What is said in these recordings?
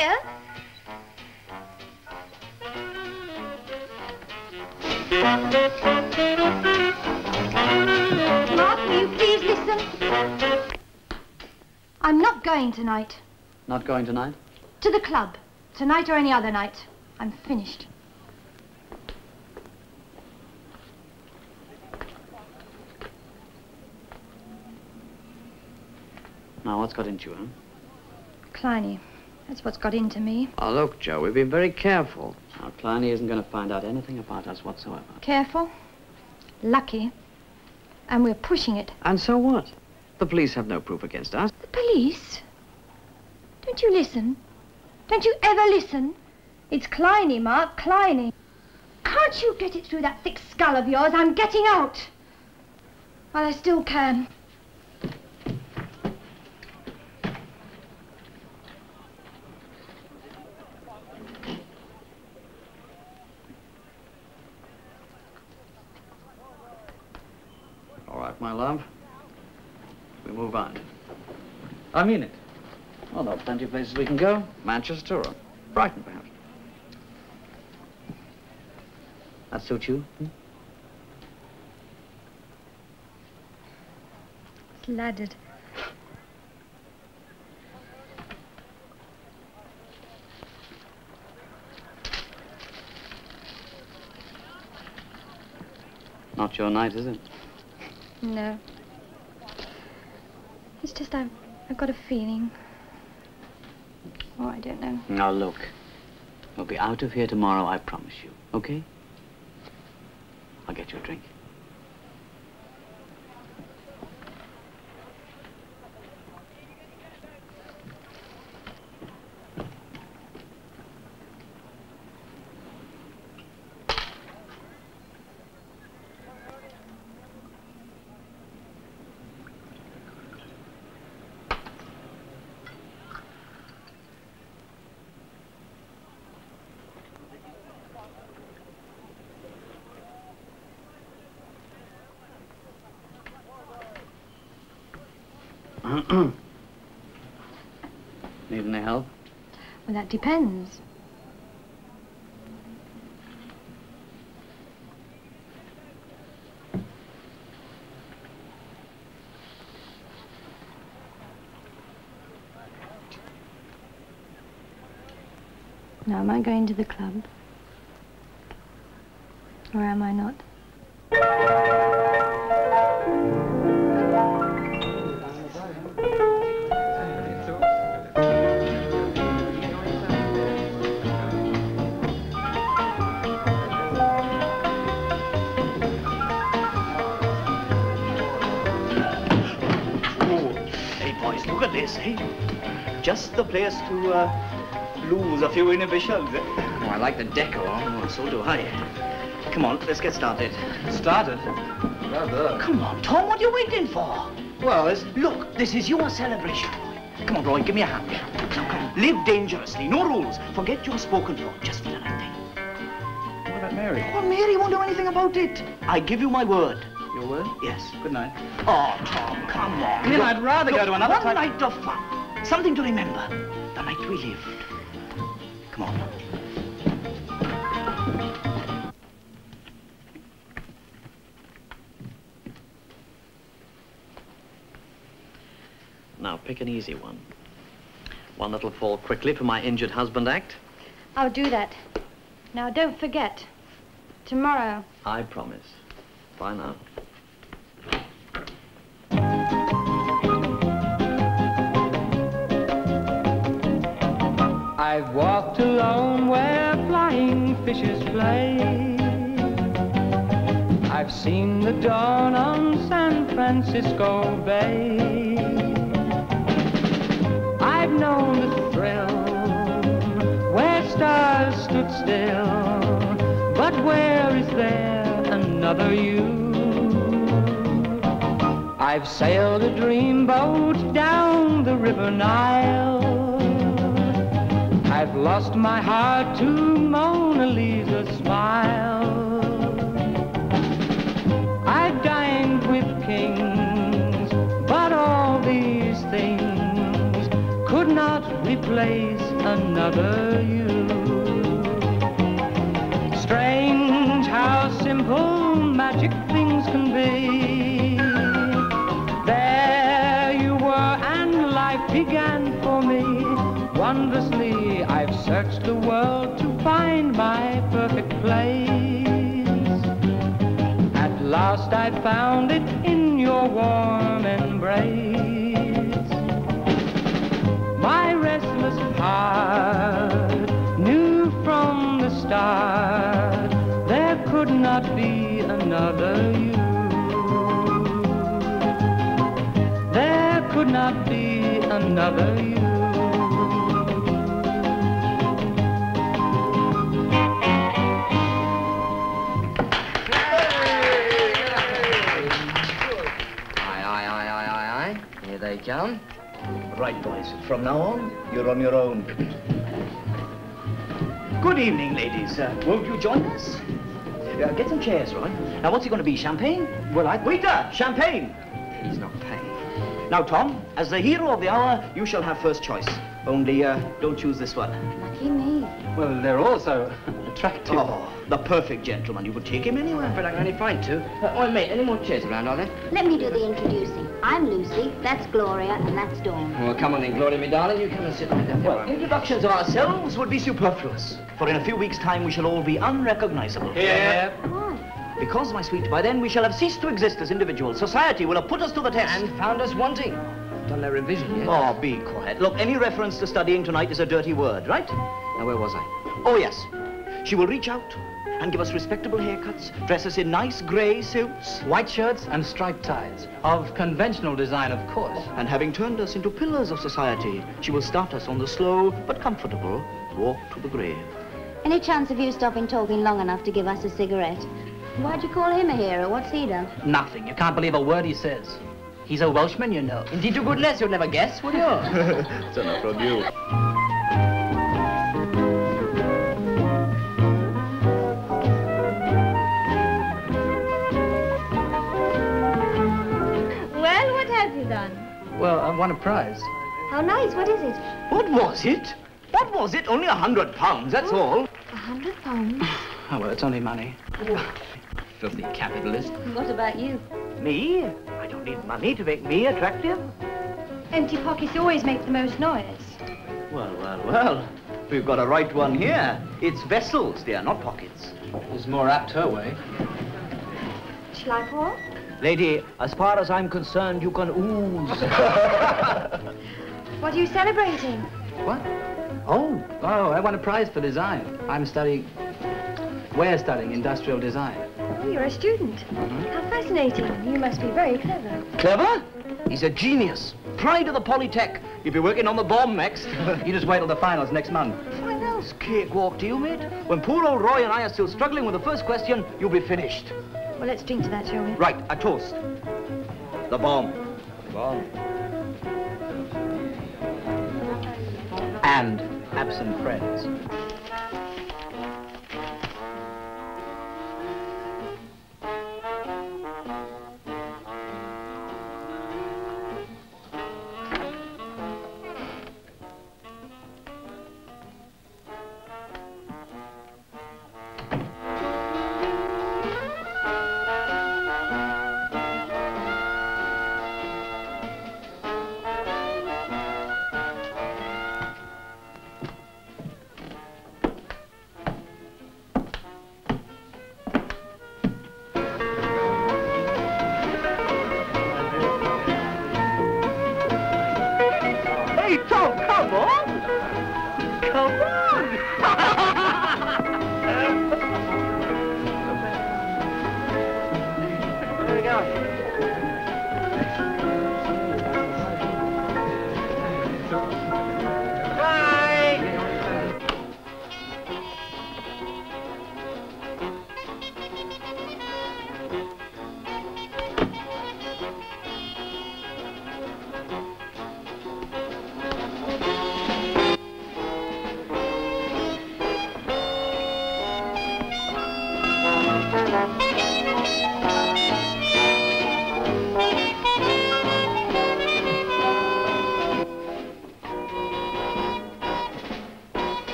Mark, did you hear? Mark, will you please listen? I'm not going tonight. Not going tonight? To the club. Tonight or any other night. I'm finished. Now, what's got into you, huh? Kleinie. That's what's got into me. Oh, look, Jo, we've been very careful. Now, Kleinie isn't going to find out anything about us whatsoever. Careful. Lucky. And we're pushing it. And so what? The police have no proof against us. The police? Don't you listen? Don't you ever listen? It's Kleinie, Mark, Kleinie. Can't you get it through that thick skull of yours? I'm getting out. While I still can. All right, my love. We move on. I mean it. Well, there are plenty of places we can go. Manchester or Brighton, perhaps. That suits you? Hmm? Sladdered. Not your night, is it? No. It's just I've, I've got a feeling. Oh, I don't know. Now, look. We'll be out of here tomorrow, I promise you. Okay? I'll get you a drink. That depends. Now, am I going to the club? Or am I not? Place to uh, lose a few inhibitions. eh? Oh, I like the decor. Oh, so do I. Come on, let's get started. Started? Rather. Come on, Tom, what are you waiting for? Well, it's... Look, this is your celebration. Come on, Roy, give me a hand. Now, come, live dangerously, no rules. Forget your spoken for, just for the night thing. What about Mary? Oh, Mary won't do anything about it. I give you my word. Your word? Yes. Good night. Oh, Tom, come on. Neil, I'd rather go to another One type- night of fun. Something to remember. The night we lived. Come on. Now, pick an easy one. One that'll fall quickly for my injured husband act. I'll do that. Now, don't forget. Tomorrow. I promise. Bye now. I've walked alone where flying fishes play. I've seen the dawn on San Francisco Bay. I've known the thrill where stars stood still. But where is there another you? I've sailed a dreamboat down the river Nile. I've lost my heart to Mona Lisa's smile. I've dined with kings, but all these things could not replace another you. Strange how simple magic things can be. Searched the world to find my perfect place. At last I found it in your warm embrace. My restless heart knew from the start there could not be another you. There could not be another you. Aye. Here. Right, boys. From now on, you're on your own. Good evening, ladies. Uh, won't you join us? Uh, get some chairs, Roy. Now, what's it going to be? Champagne? Well, I... Waiter! Champagne! He's not paying. Now, Tom, as the hero of the hour, you shall have first choice. Only, uh, don't choose this one. Lucky me. Well, they're all so attractive. Oh, the perfect gentleman. You would take him anywhere. But I can only find two. Uh, oh, mate, any more chairs around, are there? Let me do the introducing. I'm Lucy, that's Gloria, and that's Dawn. Well, come on then, Gloria, me darling. You come and sit right down. Well, introductions of ourselves would be superfluous. For in a few weeks' time, we shall all be unrecognizable. Here. Why? Because, my sweet, by then we shall have ceased to exist as individuals. Society will have put us to the test. And found us wanting. Done their revision yet? Oh, be quiet. Look, any reference to studying tonight is a dirty word, right? Now, where was I? Oh, yes. She will reach out and give us respectable haircuts, dress us in nice grey suits, White shirts and striped ties. Of conventional design, of course. and having turned us into pillars of society, she will start us on the slow but comfortable walk to the grave. Any chance of you stopping talking long enough to give us a cigarette? Why'd you call him a hero? What's he done? Nothing. You can't believe a word he says. He's a Welshman, you know. Indeed, to goodness, you'd never guess, would you? It's enough from you. Well, I won a prize. How nice. What is it? What was it? What was it? Only a hundred pounds, that's all. A hundred pounds. Oh, well, it's only money. Filthy capitalist. What about you? Me? I don't need money to make me attractive. Empty pockets always make the most noise. Well, well, well. We've got a right one here. It's vessels, dear, not pockets. Is more apt her way. Shall I pour? Lady, as far as I'm concerned, you can ooze. What are you celebrating? What? Oh, oh, I won a prize for design. I'm studying... We're studying industrial design. Oh, you're a student. Mm-hmm. How fascinating. You must be very clever. Clever? He's a genius. Pride of the Polytech. You'll be working on the bomb next. You just wait till the finals next month. Finals cakewalk to you, mate. When poor old Roy and I are still struggling with the first question, you'll be finished. Well, let's drink to that, shall we? Right, a toast. The bomb. Bomb. And absent friends.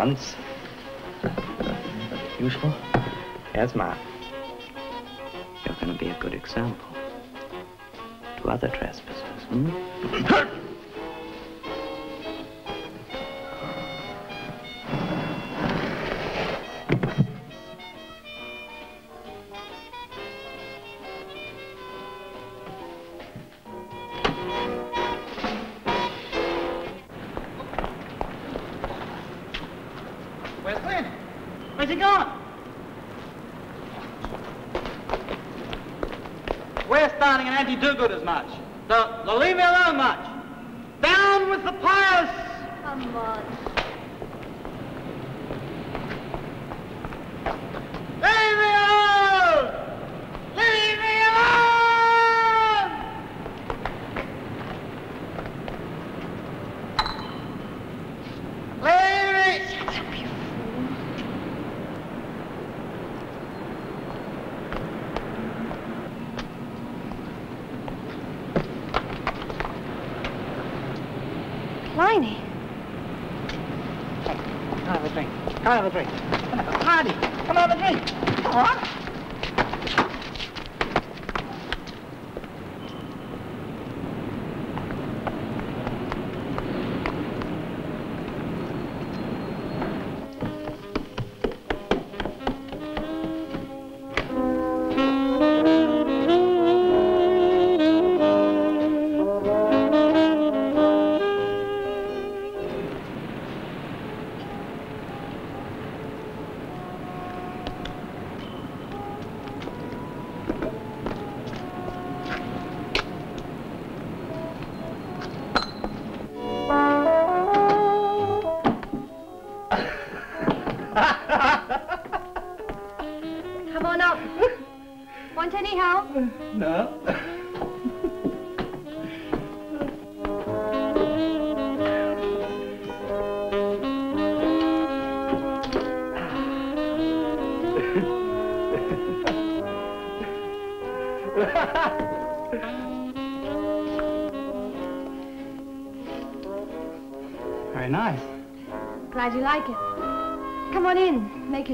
once. Useful? Yes, ma'am. You're going to be a good example to other trespassers, hmm?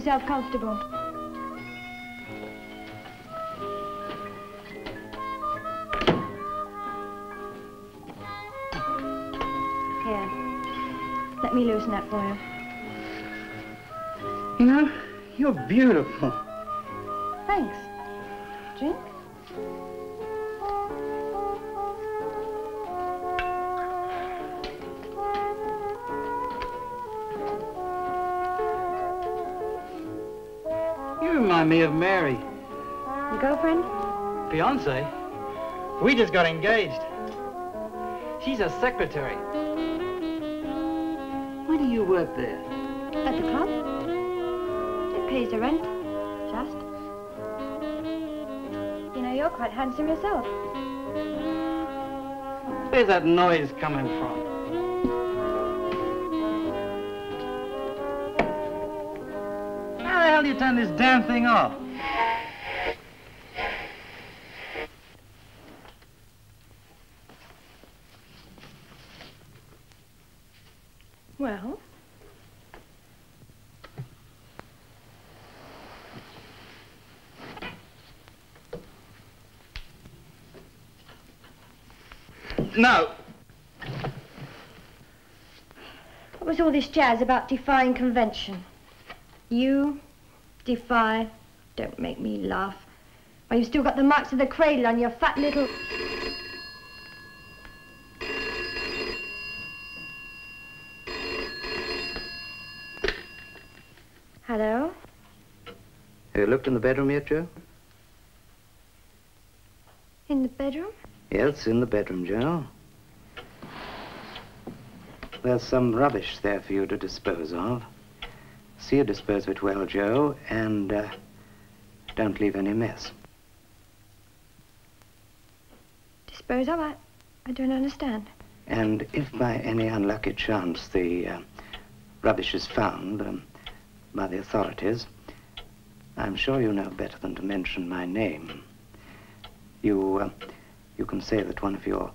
yourself comfortable. Here. Let me loosen that for you. You know, you're beautiful. We just got engaged. She's a secretary. Why do you work there? At the club. It pays the rent, just. You know, you're quite handsome yourself. Where's that noise coming from? How the hell do you turn this damn thing off? Well? No. What was all this jazz about defying convention? You defy? Don't make me laugh. Why, you've still got the marks of the cradle on your fat little... Hello? Have you looked in the bedroom yet, Jo? In the bedroom? Yes, in the bedroom, Jo. There's some rubbish there for you to dispose of. See you dispose of it well, Jo, and uh, don't leave any mess. Dispose of? I, I don't understand. And if by any unlucky chance the uh, rubbish is found um, by the authorities, I'm sure you know better than to mention my name. You, uh, you can say that one of your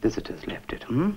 visitors left it, hmm?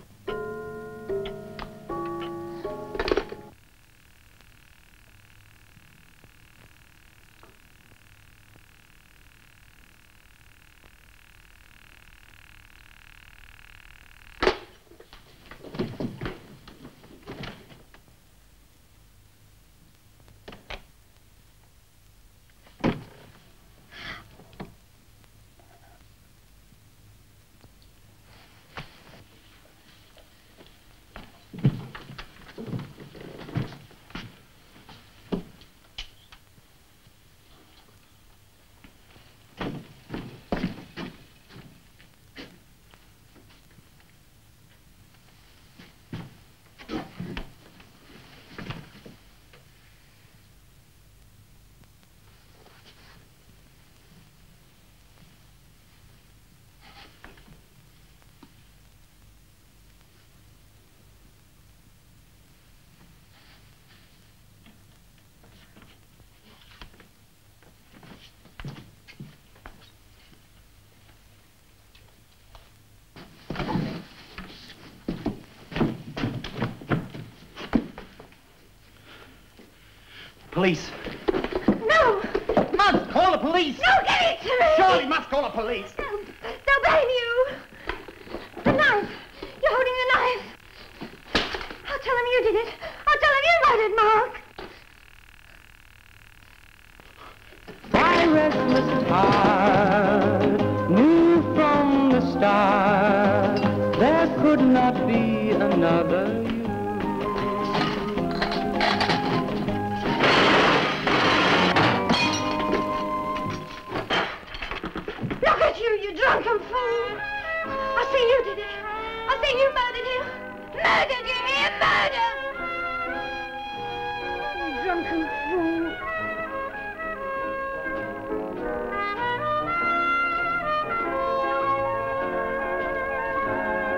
Police. No! Must call the police. No, give it to me! Surely must call the police.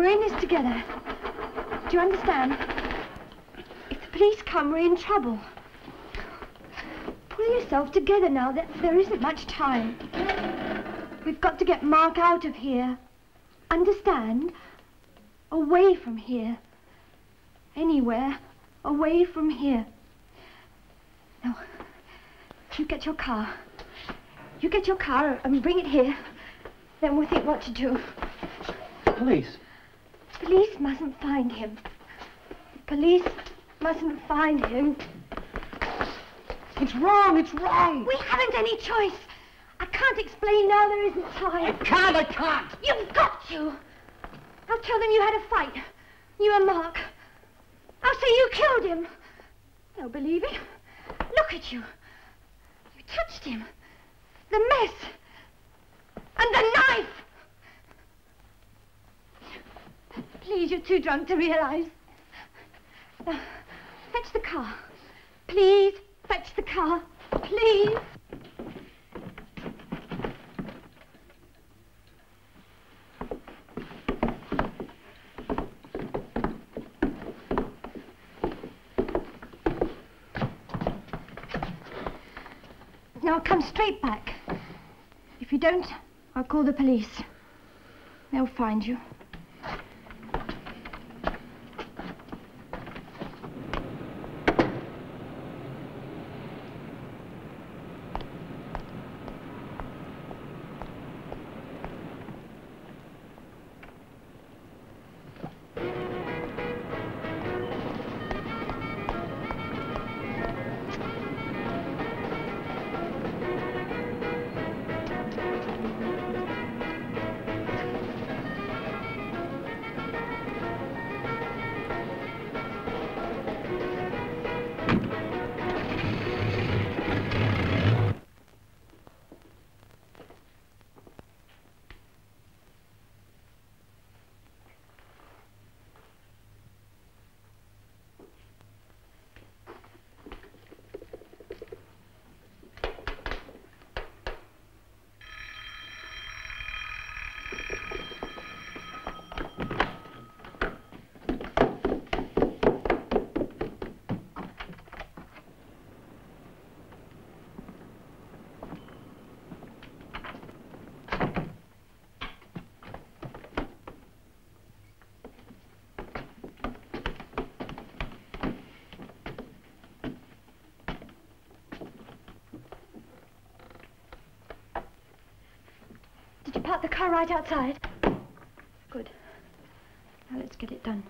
We're in this together. Do you understand? If the police come, we're in trouble. Pull yourself together now. There, there isn't much time. We've got to get Mark out of here. Understand? Away from here. Anywhere. Away from here. Now, you get your car. You get your car and bring it here. Then we'll think what to do. Police. Police mustn't find him. Police mustn't find him. It's wrong. It's wrong. We haven't any choice. I can't explain now. There isn't time. I can't. I can't. You've got to. I'll tell them you had a fight. You and Mark. I'll say you killed him. They'll believe it. Look at you. You touched him. The mess. And the knife. Please, you're too drunk to realize. Now, fetch the car. Please, fetch the car. Please. Now come straight back. If you don't, I'll call the police. They'll find you. The car right outside? Good. Now let's get it done.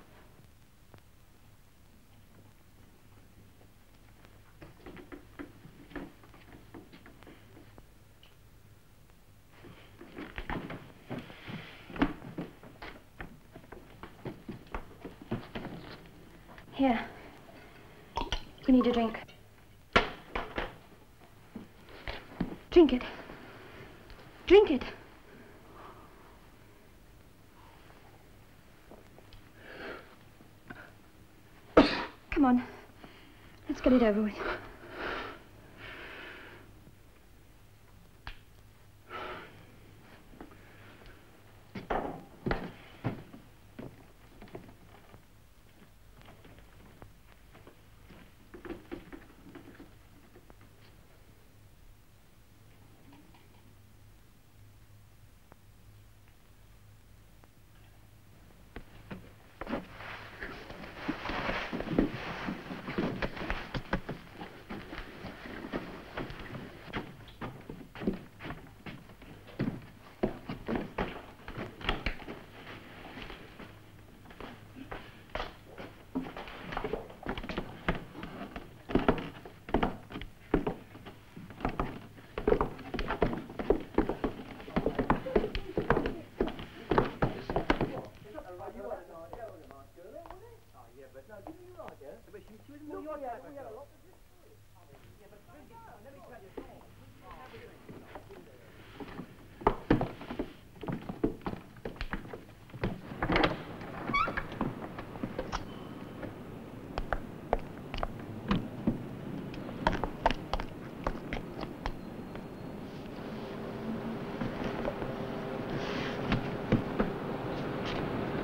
Here. We need a drink. Drink it. Drink it. It over with.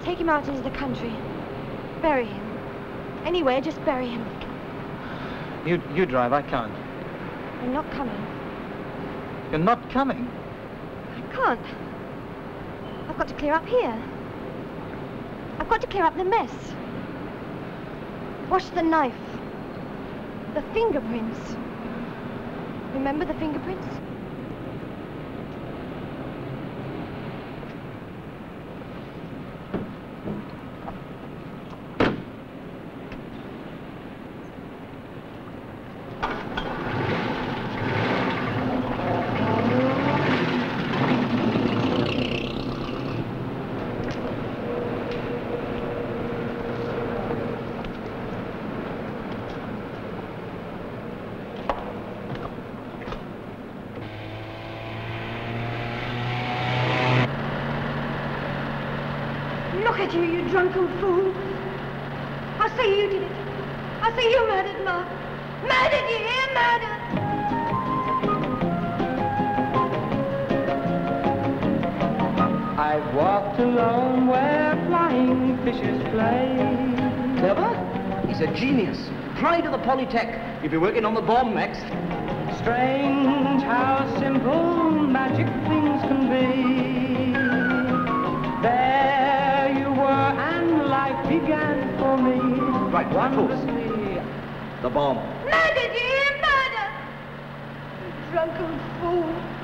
Take him out into the country. Bury him. Anywhere, just bury him. You, you drive, I can't. I'm not coming. You're not coming. I can't. I've got to clear up here. I've got to clear up the mess. Wash the knife. The fingerprints. Remember the fingerprints? Polytech if you're working on the bomb next. Strange how simple magic things can be. There you were and life began for me. Right, wonderfully. The bomb. Murder, dear, murder! The drunken fool.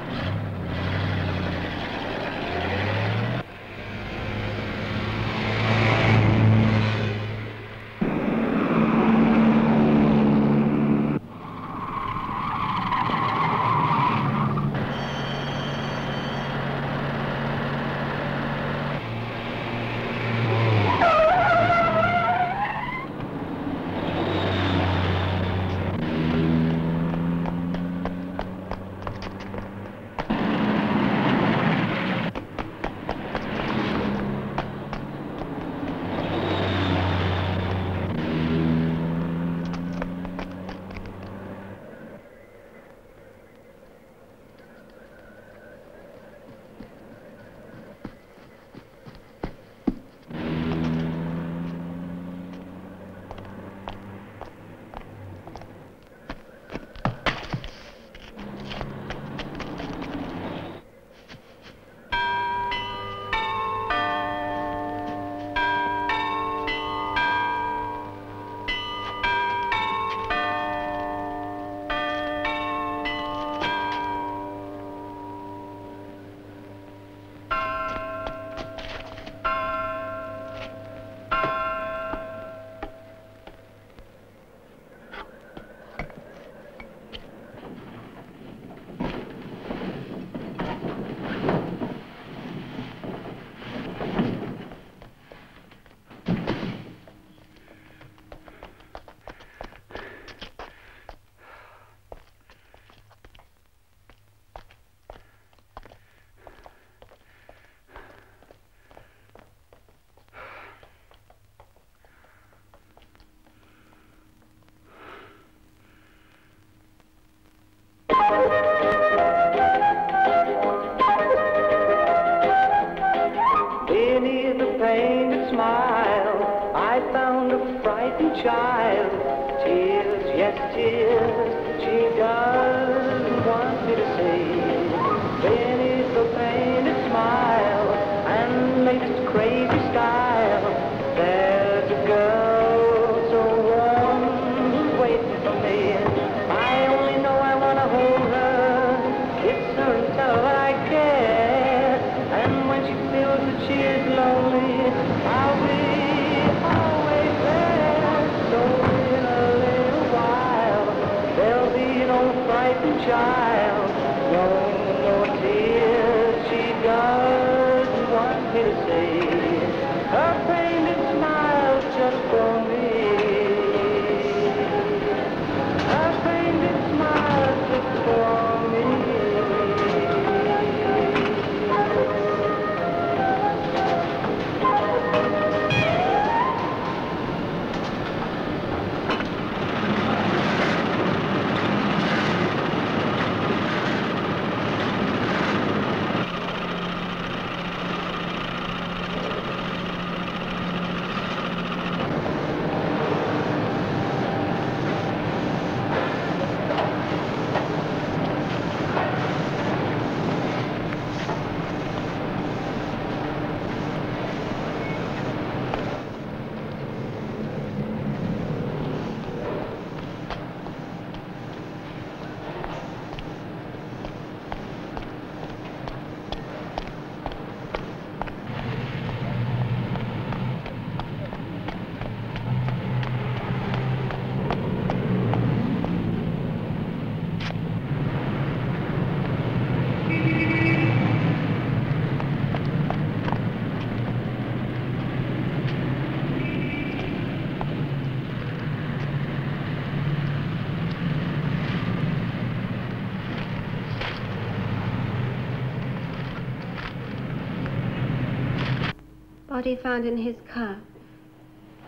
Body found in his car.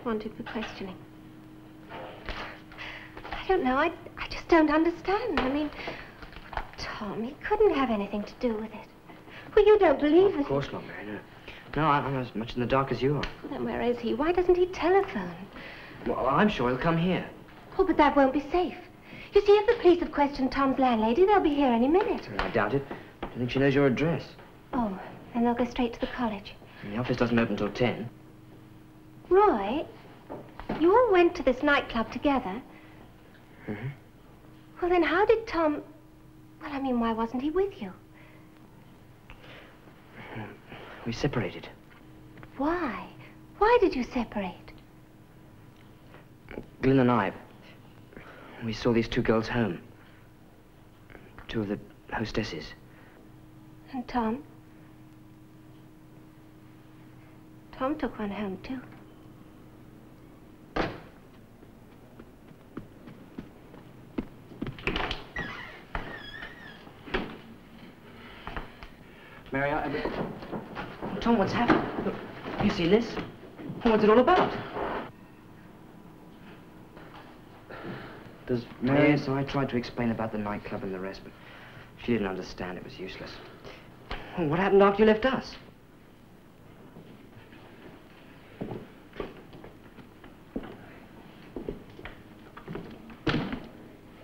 Wanted for questioning. I don't know. I, I just don't understand. I mean, Tom, he couldn't have anything to do with it. Well, you don't believe Of course not, Mary. No, no I, I'm as much in the dark as you are. Well, Then where is he? Why doesn't he telephone? Well, I'm sure he'll come here. Oh, but that won't be safe. You see, if the police have questioned Tom's landlady, they'll be here any minute. I doubt it. I think she knows your address. Oh, then they'll go straight to the college. The office doesn't open till 10. Roy, you all went to this nightclub together. Mhm. Well, then how did Tom... Well, I mean, why wasn't he with you? We separated. Why? Why did you separate? Glynn and I, we saw these two girls home. Two of the hostesses. And Tom? Tom took one home, too. Mary, I... Tom, what's happened? Look, you see this? What's it all about? Does Mary... Yes, I tried to explain about the nightclub and the rest, but she didn't understand. It was useless. Well, what happened after you left us?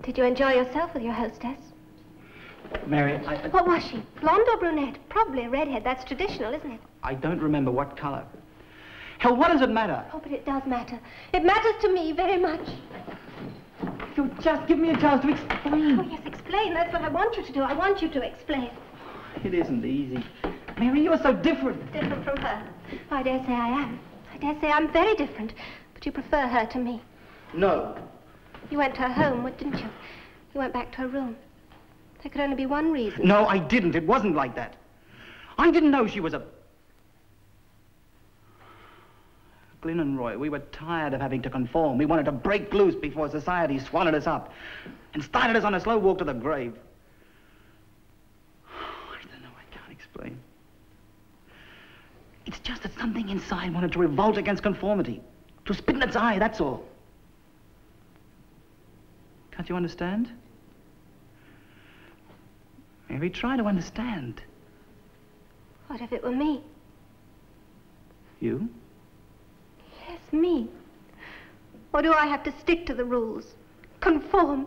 Did you enjoy yourself with your hostess? Mary, I, I, What was she? Blonde or brunette? Probably a redhead. That's traditional, isn't it? I don't remember what color. Hell, what does it matter? Oh, but it does matter. It matters to me very much. If you'll just give me a chance to explain. Oh, yes, explain. That's what I want you to do. I want you to explain. It isn't easy. Mary, you're so different. Different from her. I dare say I am. I dare say I'm very different. But you prefer her to me. No. You went to her home, didn't you? You went back to her room. There could only be one reason. No, I didn't. It wasn't like that. I didn't know she was a... Glynn and Roy, we were tired of having to conform. We wanted to break loose before society swallowed us up and started us on a slow walk to the grave. I don't know, I can't explain. It's just that something inside wanted to revolt against conformity, to spit in its eye, that's all. Can't you understand? Mary, try to understand. What if it were me? You? Yes, me. Or do I have to stick to the rules? Conform?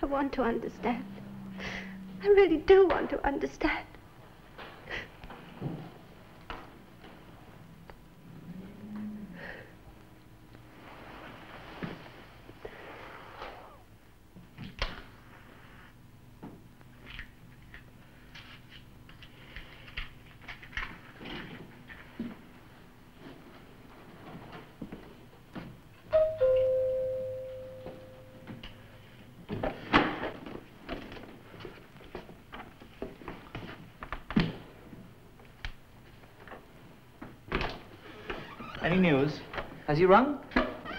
I want to understand. I really do want to understand. Any news? Has he rung?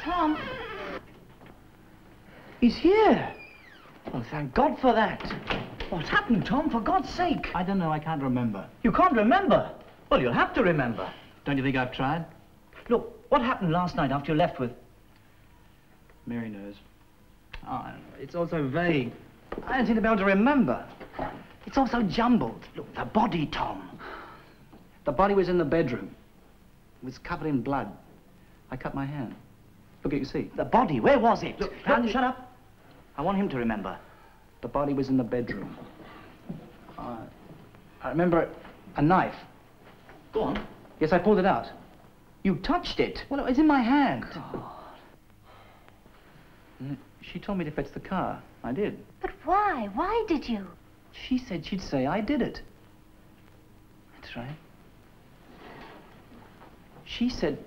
Tom, He's here. Well, thank God for that. What's happened, Tom? For God's sake. I don't know. I can't remember. You can't remember? Well, you'll have to remember. Don't you think I've tried? Look, what happened last night after you left with... Mary knows. Oh, I don't know. It's all so vague. I don't seem to be able to remember. It's all so jumbled. Look, the body, Tom. The body was in the bedroom. It was covered in blood. I cut my hand. Look, at you see. The body, where was it? Look, look, shut up. I want him to remember. The body was in the bedroom. Uh, I remember a knife. Go on. Yes, I pulled it out. You touched it? Well, it was in my hand. God. She told me to fetch the car. I did. but why? Why did you? She said she'd say I did it. That's right. She said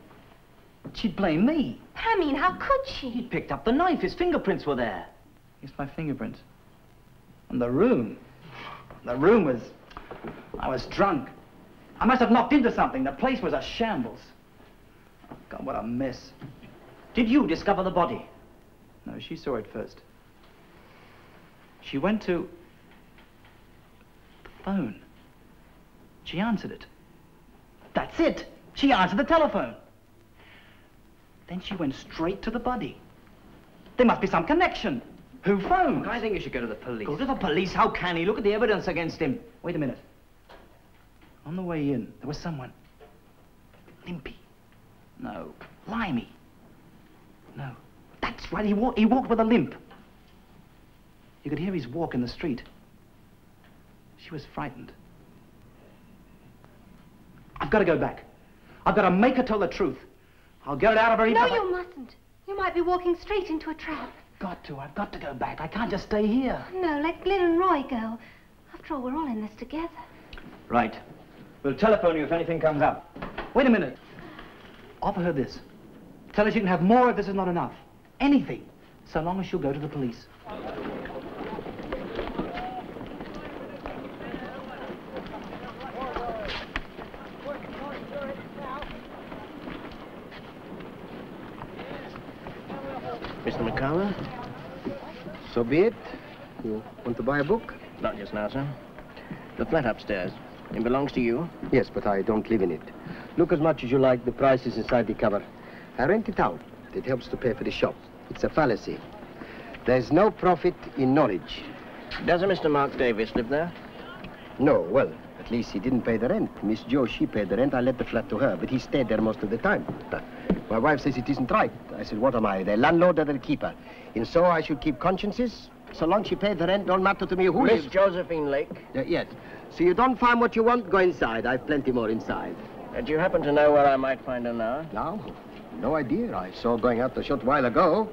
she'd blame me. I mean, how could she? He'd picked up the knife. His fingerprints were there. It's my fingerprints. And the room. The room was I was drunk. I must have knocked into something. The place was a shambles. Oh, God, what a mess. Did you discover the body? No, she saw it first. She went to the phone. She answered it. That's it. She answered the telephone. Then she went straight to the body. There must be some connection. Who phoned? I think you should go to the police. Go to the police? How can he? Look at the evidence against him. Wait a minute. On the way in, there was someone. Limpy. No. Limey. No. That's right, he, wa he walked with a limp. You could hear his walk in the street. She was frightened. I've got to go back. I've got to make her tell the truth. I'll get it out of her even No, if I- you mustn't. You might be walking straight into a trap. I've Got to. I've got to go back. I can't just stay here. No, let Glynn and Roy go. After all, we're all in this together. Right. We'll telephone you if anything comes up. Wait a minute. Offer her this. Tell her she can have more if this is not enough. Anything. So long as she'll go to the police. So be it. You want to buy a book? Not just now, sir. The flat upstairs. It belongs to you? Yes, but I don't live in it. Look as much as you like, the price is inside the cover. I rent it out. It helps to pay for the shop. It's a fallacy. There's no profit in knowledge. Does a Mr. Mark Davies live there? No, well, at least he didn't pay the rent. Miss Jo, she paid the rent. I let the flat to her, but he stayed there most of the time. My wife says it isn't right. I said, what am I, the landlord or the keeper? And so I should keep consciences? So long she paid the rent, don't matter to me who Miss lives... Josephine Lake? Uh, yes. So you don't find what you want, go inside. I've plenty more inside. Uh, do you happen to know where I might find her now? Now? No idea. I saw going out a short while ago.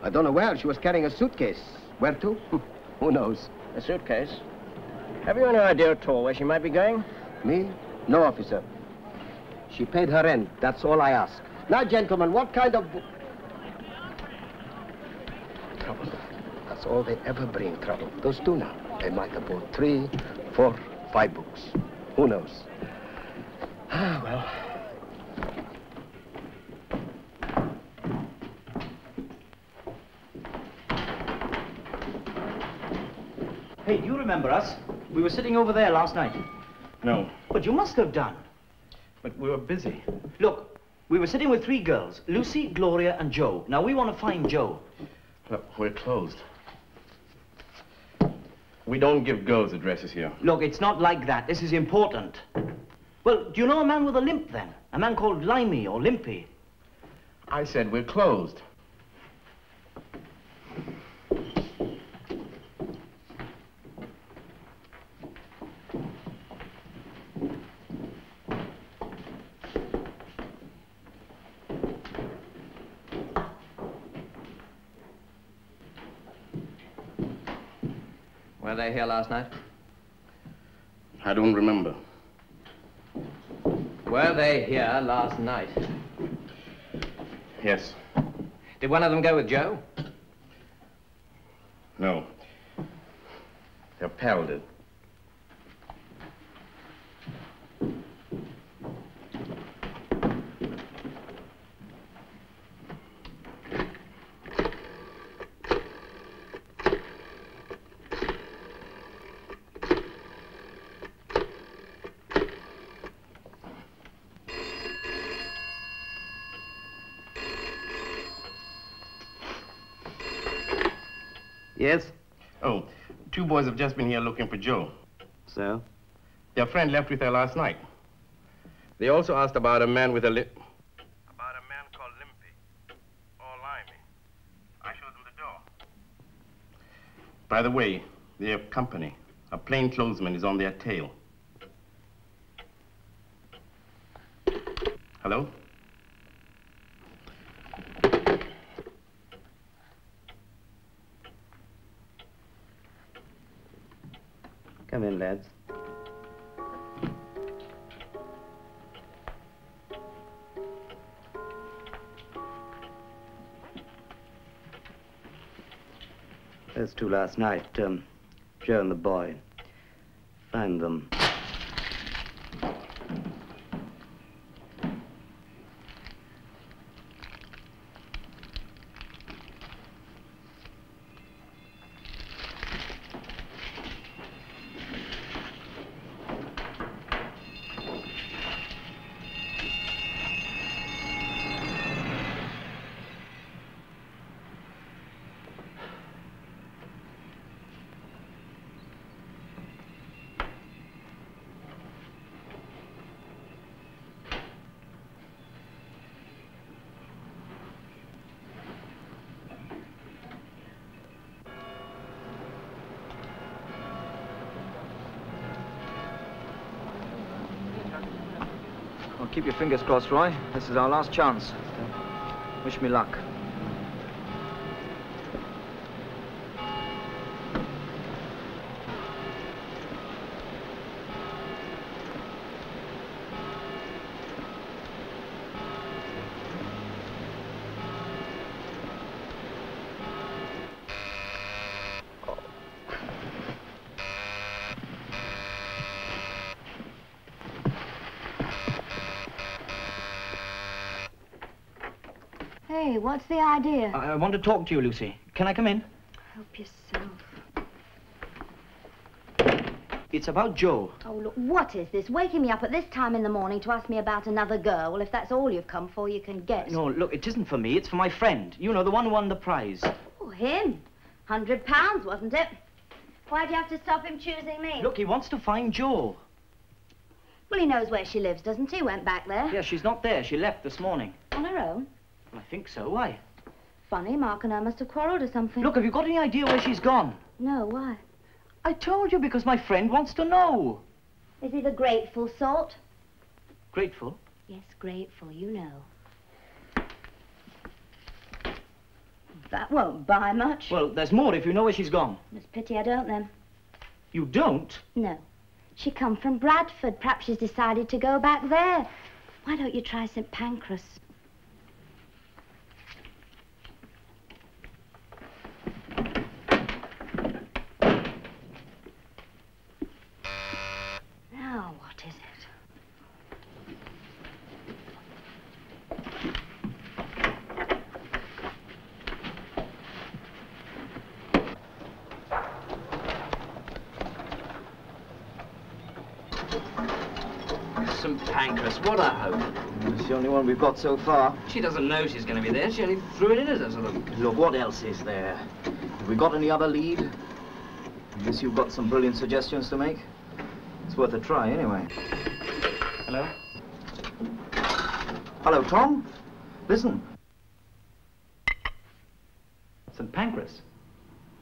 I don't know where. She was carrying a suitcase. Where to? Who knows? A suitcase? Have you any idea at all where she might be going? Me? No, officer. She paid her rent. That's all I ask. Now, gentlemen, what kind of... Trouble. That's all they ever bring, trouble. Those two now. They might have bought three, four, five books. Who knows? Ah, well. Hey, do you remember us? We were sitting over there last night. No. But you must have done. But we were busy. Look, we were sitting with three girls, Lucy, Gloria, and Jo. Now, we want to find Jo. Look, we're closed. We don't give girls addresses here. Look, it's not like that. This is important. Well, do you know a man with a limp, then? A man called Limey or Limpy? I said we're closed. They here last night? I don't remember. Were they here last night? Yes. Did one of them go with Jo? No. Their pal did. Yes? Oh, two boys have just been here looking for Jo. So? Their friend left with her last night. They also asked about a man with a limp. About a man called Limpy. Or Limey. I showed them the door. By the way, they have company. A plainclothesman is on their tail. Hello? Come in, lads. Those two last night, um, Jo and the boy. Find them. Well, keep your fingers crossed, Roy. This is our last chance. Wish me luck. Hey, what's the idea? I, I want to talk to you, Lucy. Can I come in? Help yourself. It's about Jo. Oh, look, what is this? Waking me up at this time in the morning to ask me about another girl. Well, if that's all you've come for, you can get. No, look, it isn't for me. It's for my friend. You know, the one who won the prize. Oh, him. Hundred pounds, wasn't it? Why'd you have to stop him choosing me? Look, he wants to find Jo. Well, he knows where she lives, doesn't he? Went back there. Yeah, she's not there. She left this morning. On her own? I think so. Why? Funny, Mark and I must have quarrelled or something. Look, have you got any idea where she's gone? No, why? I told you because my friend wants to know. Is he the grateful sort? Grateful? Yes, grateful, you know. That won't buy much. Well, there's more if you know where she's gone. It's pity I don't then. You don't? No. She come from Bradford. Perhaps she's decided to go back there. Why don't you try St. Pancras? Now, what is it? St. Pancras, what a hope. It's the only one we've got so far. She doesn't know she's going to be there. She only threw it in as a sort of... Look, what else is there? Have we got any other lead? Unless you've got some brilliant suggestions to make. It's worth a try, anyway. Hello? Hello, Tom. Listen. St. Pancras?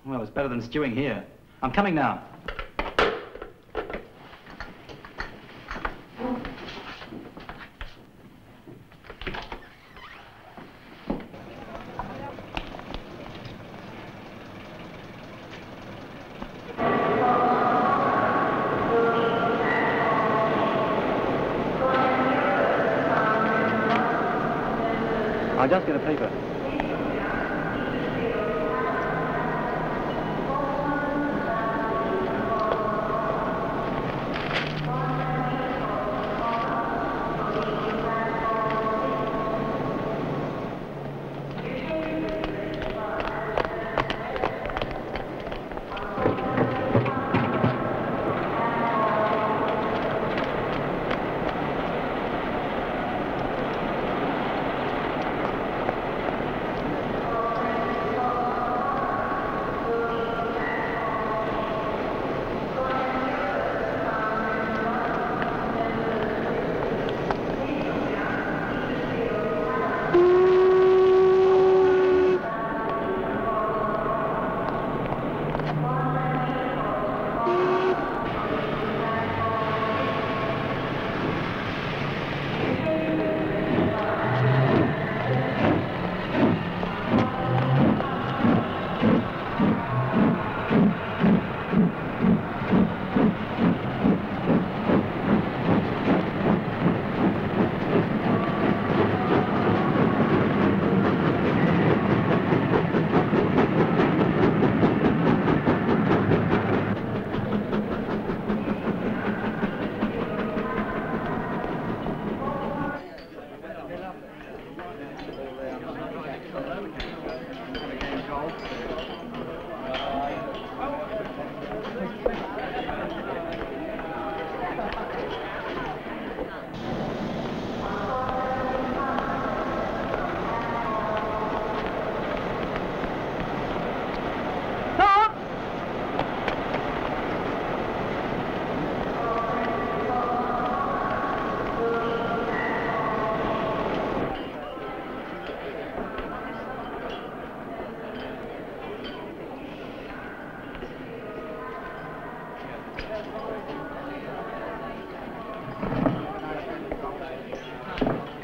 Well, it's better than stewing here. I'm coming now.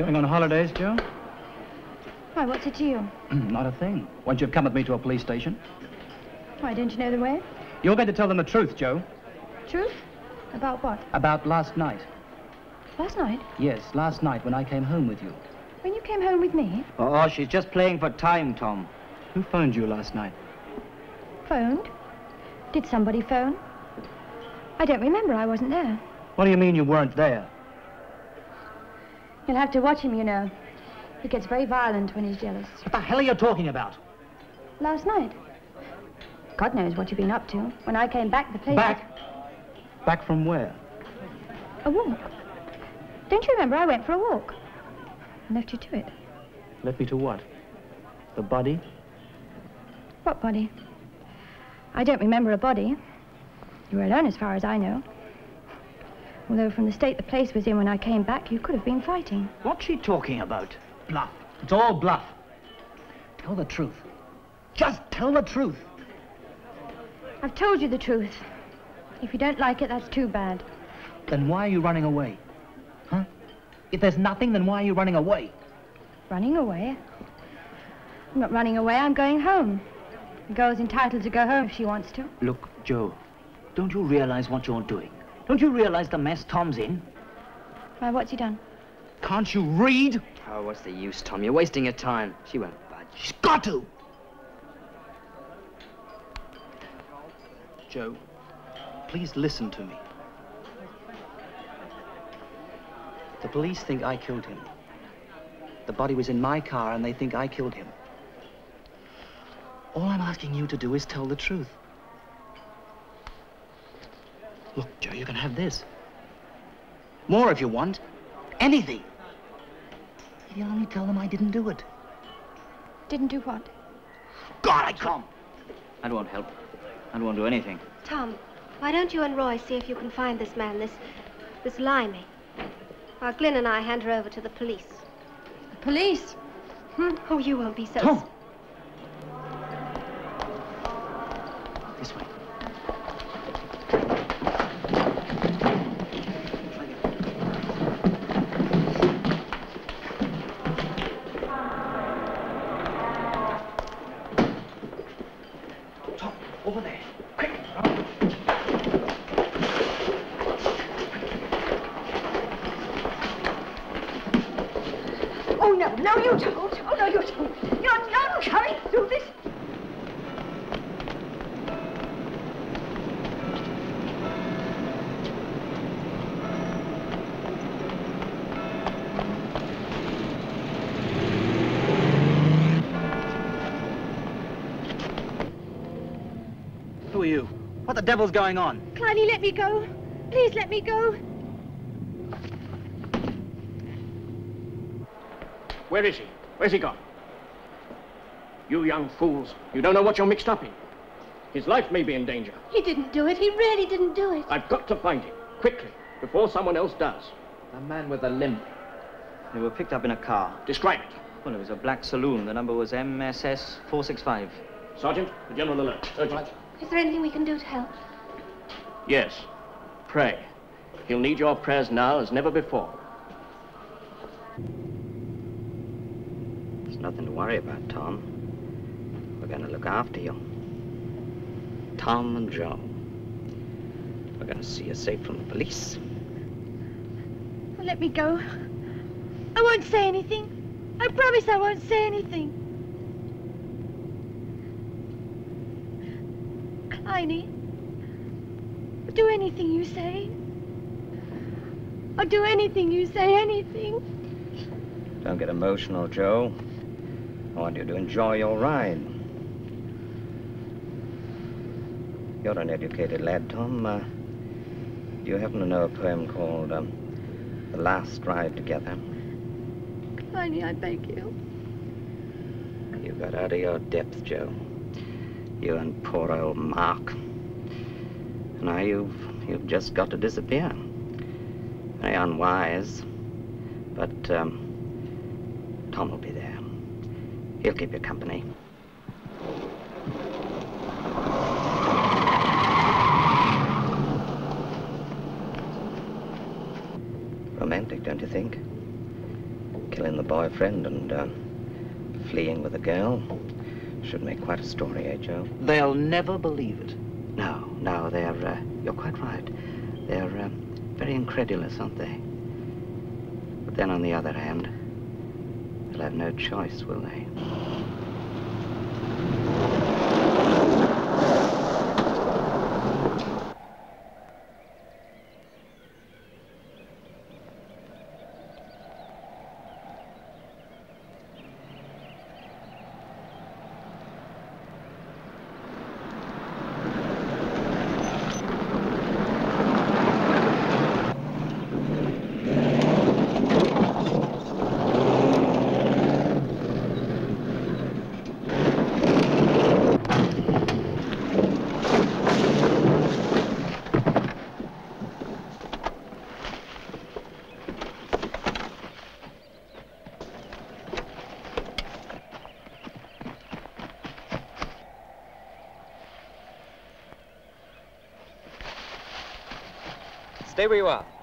Going on holidays, Jo? Why, what's it to you? Not a thing. Won't you have come with me to a police station? Why, don't you know the way? You're going to tell them the truth, Jo. Truth? About what? About last night. Last night? Yes, last night when I came home with you. When you came home with me? Oh, she's just playing for time, Tom. Who phoned you last night? Phoned? Did somebody phone? I don't remember. I wasn't there. What do you mean you weren't there? You'll have to watch him, you know. He gets very violent when he's jealous. What the hell are you talking about? Last night. God knows what you've been up to. When I came back, the place... Back? Back from where? A walk. Don't you remember I went for a walk? And left you to it. Left me to what? The body? What body? I don't remember a body. You were alone as far as I know. Although from the state the place was in when I came back, you could have been fighting. What's she talking about? Bluff. It's all bluff. Tell the truth. Just tell the truth. I've told you the truth. If you don't like it, that's too bad. Then why are you running away? Huh? If there's nothing, then why are you running away? Running away? I'm not running away, I'm going home. The girl's entitled to go home if she wants to. Look, Jo, don't you realize what you're doing? Don't you realize the mess Tom's in? Why, what's he done? Can't you read? Oh, what's the use, Tom? You're wasting your time. She won't budge. She's got to! Jo, please listen to me. The police think I killed him. The body was in my car and they think I killed him. All I'm asking you to do is tell the truth. Look, Jo, you can have this. More if you want. Anything. If you'll only tell them I didn't do it. Didn't do what? God, I can't. I won't help. I won't do anything. Tom, why don't you and Roy see if you can find this man, this, this Limey? While Glynn and I hand her over to the police. The police? Hmm? Oh, you won't be so... Tom! There. Quick! Oh, no, no, you don't. Oh, no, you don't. You're not coming through this. Who are you? What the devil's going on? Kleinie, let me go. Please let me go. Where is he? Where's he gone? You young fools, you don't know what you're mixed up in. His life may be in danger. He didn't do it. He really didn't do it. I've got to find him, quickly, before someone else does. A man with a limp. They were picked up in a car. Describe it. Well, it was a black saloon. The number was MSS 465. Sergeant, the general alert. Urgent. Is there anything we can do to help? Yes. Pray. He'll need your prayers now as never before. There's nothing to worry about, Tom. We're going to look after you. Tom and Jo. We're going to see you safe from the police. Let me go. I won't say anything. I promise I won't say anything. Kleinie, do anything you say. I'll do anything you say, anything. Don't get emotional, Jo. I want you to enjoy your ride. You're an educated lad, Tom. Uh, do you happen to know a poem called um, The Last Ride Together? Kleinie, I beg you. You got out of your depth, Jo. You and poor old Mark. Now you've you've just got to disappear. Very unwise, but um, Tom will be there. He'll keep you company. Romantic, don't you think? killing the boyfriend and uh, fleeing with a girl. Should make quite a story, eh, Jo? They'll never believe it. No, no, they're, uh, you're quite right. They're uh, very incredulous, aren't they? But then on the other hand, they'll have no choice, will they? Stay where you are.